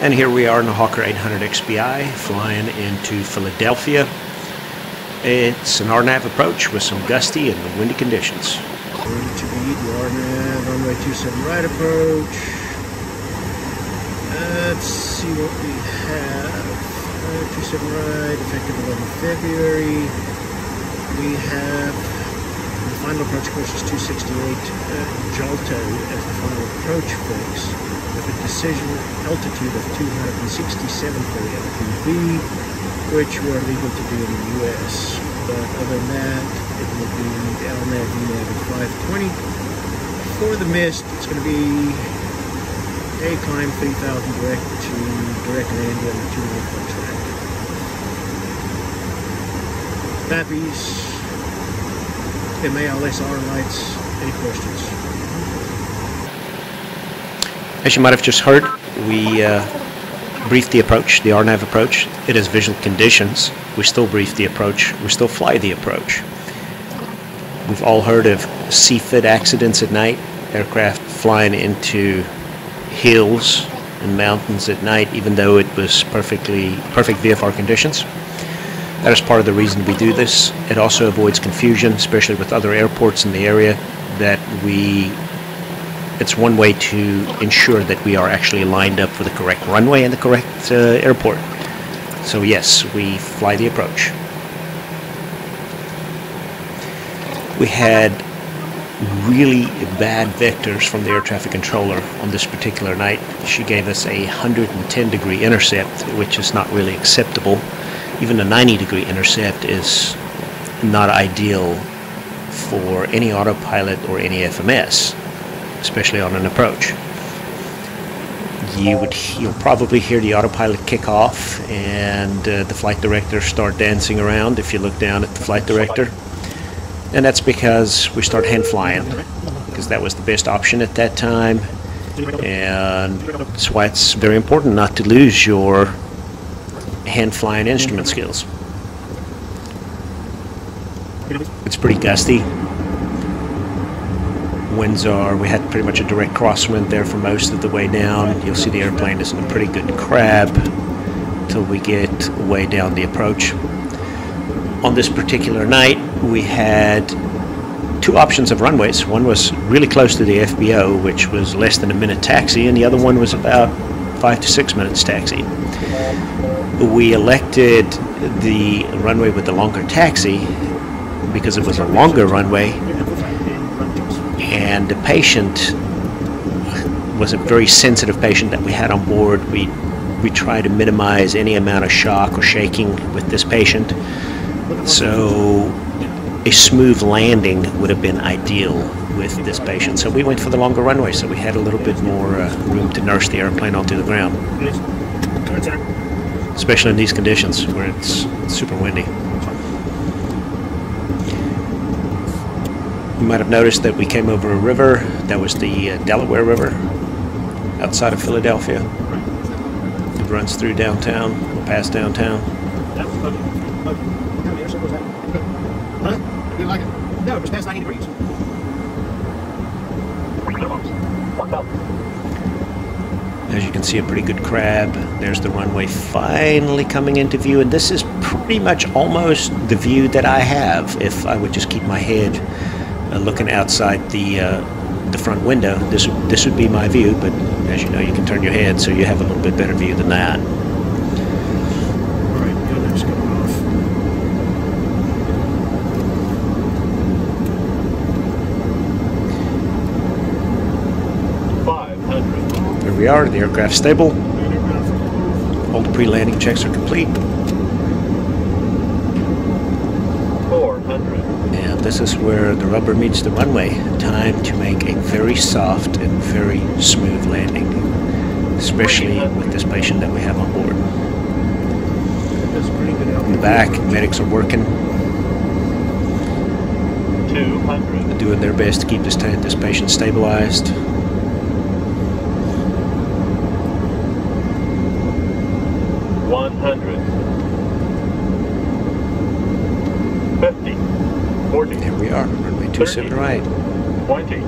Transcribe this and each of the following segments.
And here we are in the Hawker 800 XPI flying into Philadelphia. It's an RNAV approach with some gusty and windy conditions. Going to be the RNAV runway 27 right approach. Let's see what we have. Uh, 27 right, effective 11 February. We have final approach course is 268 uh, Jalto as the final approach fix with a decision altitude of 267 for the LPV, which we're legal to do in the US. But other than that, it will be the LNAV VNAV at 520. For the missed, it's going to be a climb 3000 direct to direct landing on the two minute track. Babbies, MALSR lights, any questions? As you might have just heard, we uh, briefed the approach, the RNAV approach. It is visual conditions. We still brief the approach. We still fly the approach. We've all heard of CFIT accidents at night, aircraft flying into hills and mountains at night, even though it was perfectly perfect VFR conditions. That is part of the reason we do this. It also avoids confusion, especially with other airports in the area, that we it's one way to ensure that we are actually lined up for the correct runway and the correct uh, airport. So yes, we fly the approach. We had really bad vectors from the air traffic controller on this particular night. She gave us a 110 degree intercept, which is not really acceptable. Even a 90 degree intercept is not ideal for any autopilot or any FMS especially on an approach. You would you'll probably hear the autopilot kick off and uh, the flight director start dancing around if you look down at the flight director. And that's because we start hand flying because that was the best option at that time. And that's why it's very important not to lose your hand flying instrument skills. It's pretty gusty winds are. We had pretty much a direct crosswind there for most of the way down. You'll see the airplane is in a pretty good crab till we get way down the approach. On this particular night, we had two options of runways. One was really close to the FBO, which was less than a minute taxi, and the other one was about five to six minutes taxi. We elected the runway with the longer taxi because it was a longer runway and the patient was a very sensitive patient that we had on board. We we try to minimize any amount of shock or shaking with this patient. So a smooth landing would have been ideal with this patient. So we went for the longer runway, so we had a little bit more uh, room to nurse the airplane onto the ground. Especially in these conditions where it's super windy. You might have noticed that we came over a river. That was the uh, Delaware River outside of Philadelphia. It runs through downtown, past downtown. Huh? You No, it was past 90 degrees. See, a pretty good crab. There's the runway finally coming into view, and this is pretty much almost the view that I have if I would just keep my head uh, looking outside the uh, the front window. This this would be my view, but as you know, you can turn your head, so you have a little bit better view than that. All right, the other's going off. Five hundred. There we are. The aircraft stable. All the pre-landing checks are complete, Four hundred. and this is where the rubber meets the runway. Time to make a very soft and very smooth landing, especially with this patient that we have on board. That's pretty good In the back, medics are working, Two hundred. doing their best to keep this, this patient stabilized. 100, 50, 40. There we are, runway 27 right. 20,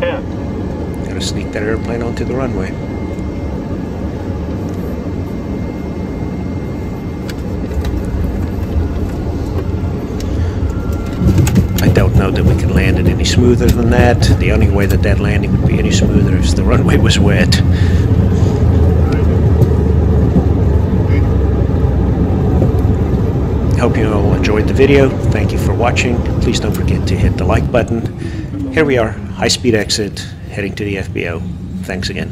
10. Gotta sneak that airplane onto the runway. don't know that we can land it any smoother than that. The only way that that landing would be any smoother is the runway was wet. Hope you all enjoyed the video. Thank you for watching. Please don't forget to hit the like button. Here we are, high-speed exit, heading to the FBO. Thanks again.